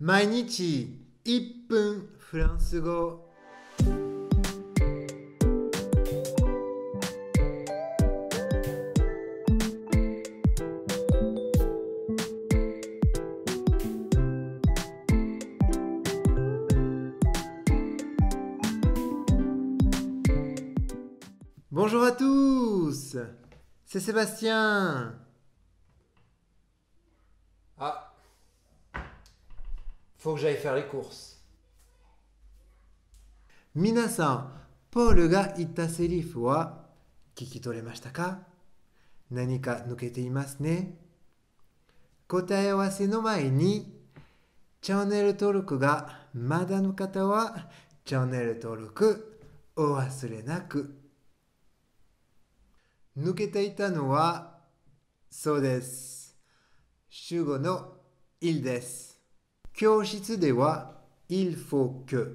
毎日1分フランス語Bonjour à tous, c'est Sébastien. Faut que j'aille faire les courses. 皆さん、ポールが言ったセリフは聞き取れましたか何か抜けていますね答え合わせの前に、チャンネル登録がまだの方は、チャンネル登録お忘れなく。抜けていたのは、そうです。主語の il です。教室では il faut que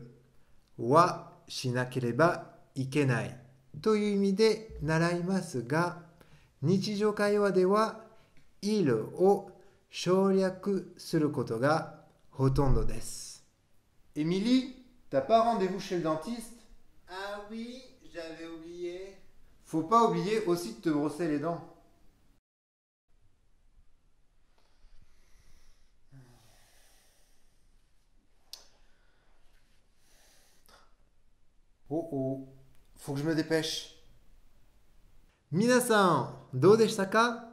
はしなければいけないという意味で習いますが、日常会話では il を省略することがほとんどです。Émilie, t'as pas rendez-vous chez le dentiste Ah oui, j'avais oublié. Faut pas oublier aussi de te brosser les dents. おお faut que je me dépêche. 皆さん、どうでしたか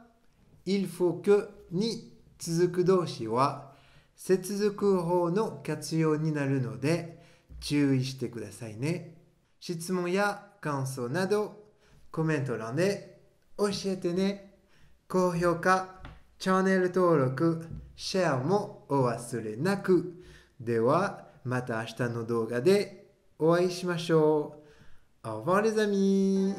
?il faut que に続く動詞は接続法の活用になるので注意してくださいね。質問や感想などコメント欄で教えてね。高評価、チャンネル登録、シェアもお忘れなく。ではまた明日の動画でお会いしましょう。あわれざみ。